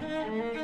Música